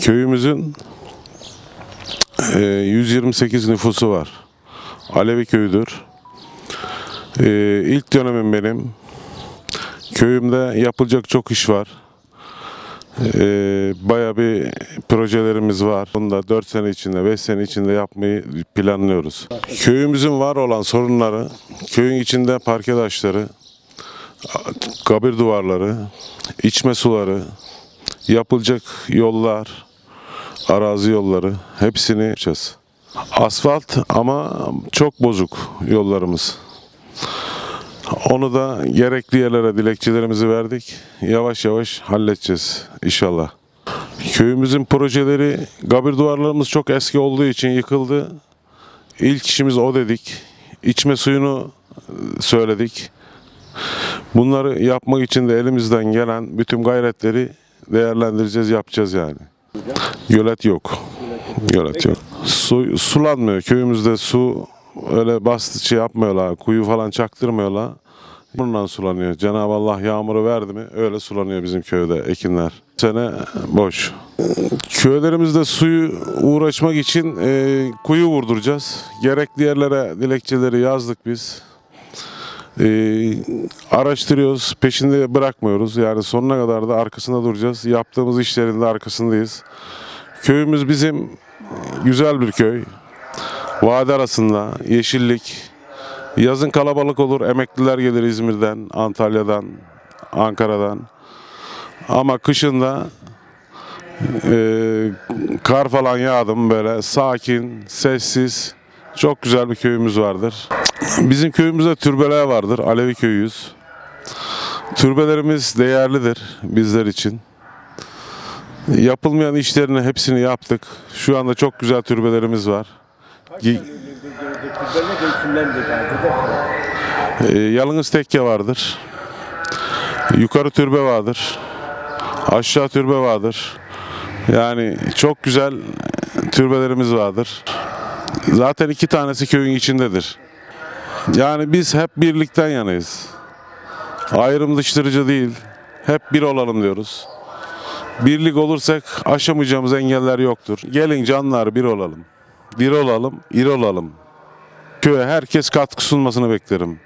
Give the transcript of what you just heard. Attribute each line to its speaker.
Speaker 1: Köyümüzün e, 128 nüfusu var. Alevi köyüdür. E, ilk dönemim benim. Köyümde yapılacak çok iş var. E, Baya bir projelerimiz var. Bunu da 4 sene içinde, 5 sene içinde yapmayı planlıyoruz. Köyümüzün var olan sorunları, köyün içinde parke taşları, kabir duvarları, içme suları, yapılacak yollar, arazi yolları hepsini yapacağız. Asfalt ama çok bozuk yollarımız. Onu da gerekli yerlere dilekçelerimizi verdik. Yavaş yavaş halledeceğiz inşallah. Köyümüzün projeleri, kabir duvarlarımız çok eski olduğu için yıkıldı. İlk işimiz o dedik. İçme suyunu söyledik. Bunları yapmak için de elimizden gelen bütün gayretleri değerlendireceğiz, yapacağız yani. Gölet yok. Gölet yok. Su sulanmıyor. Köyümüzde su öyle basit şey yapmıyorlar. Kuyu falan çaktırmıyorlar. Bundan sulanıyor. Cenab-ı Allah yağmuru verdi mi öyle sulanıyor bizim köyde ekinler. Sene boş. Köylerimizde suyu uğraşmak için e, kuyu vurduracağız. Gerekli yerlere dilekçeleri yazdık biz. E, araştırıyoruz, peşinde bırakmıyoruz. Yani sonuna kadar da arkasında duracağız. Yaptığımız işlerin de arkasındayız. Köyümüz bizim güzel bir köy. Vadi arasında, yeşillik. Yazın kalabalık olur, emekliler gelir İzmir'den, Antalya'dan, Ankara'dan. Ama kışında e, kar falan yağdı mı böyle sakin, sessiz, çok güzel bir köyümüz vardır. Bizim köyümüzde türbeler vardır. Alevi köyüyüz. Türbelerimiz değerlidir bizler için. Yapılmayan işlerini hepsini yaptık. Şu anda çok güzel türbelerimiz var. Gi- Ee, Yalınız tekke vardır. Yukarı türbe vardır. Aşağı türbe vardır. Yani çok güzel türbelerimiz vardır. Zaten iki tanesi köyün içindedir. Yani biz hep birlikten yanayız. Ayrımdıştırıcı değil. Hep bir olalım diyoruz. Birlik olursak aşamayacağımız engeller yoktur. Gelin canlar bir olalım. Bir olalım, iri olalım. Köye herkes katkı sunmasını beklerim.